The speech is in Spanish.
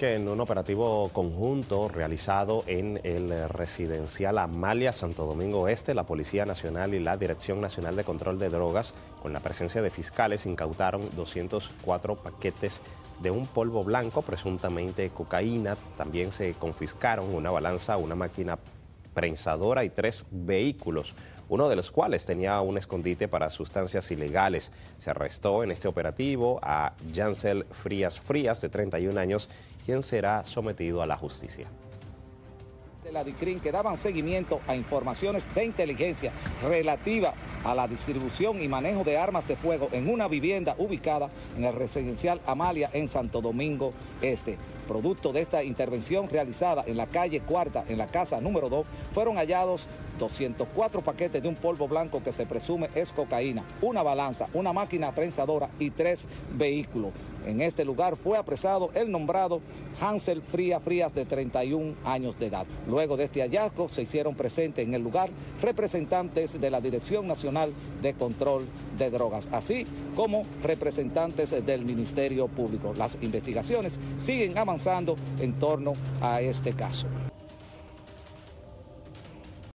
que en un operativo conjunto realizado en el residencial Amalia Santo Domingo Este, la Policía Nacional y la Dirección Nacional de Control de Drogas, con la presencia de fiscales, incautaron 204 paquetes de un polvo blanco, presuntamente cocaína. También se confiscaron una balanza, una máquina prensadora y tres vehículos uno de los cuales tenía un escondite para sustancias ilegales. Se arrestó en este operativo a Jansel Frías Frías, de 31 años, quien será sometido a la justicia de la DICRIN que daban seguimiento a informaciones de inteligencia relativa a la distribución y manejo de armas de fuego en una vivienda ubicada en el residencial Amalia en Santo Domingo Este. Producto de esta intervención realizada en la calle Cuarta, en la casa número 2, fueron hallados 204 paquetes de un polvo blanco que se presume es cocaína, una balanza, una máquina prensadora y tres vehículos. En este lugar fue apresado el nombrado Hansel Fría Frías de 31 años de edad. Luego de este hallazgo se hicieron presentes en el lugar representantes de la Dirección Nacional de Control de Drogas, así como representantes del Ministerio Público. Las investigaciones siguen avanzando en torno a este caso.